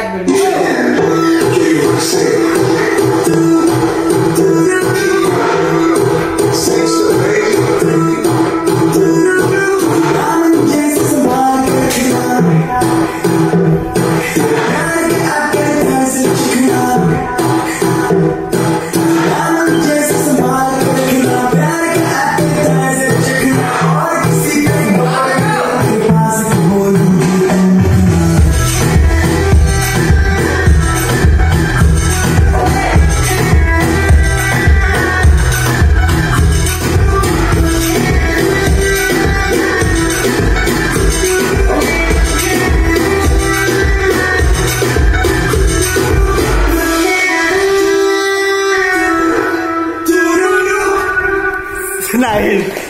diğer bölümde. Nice.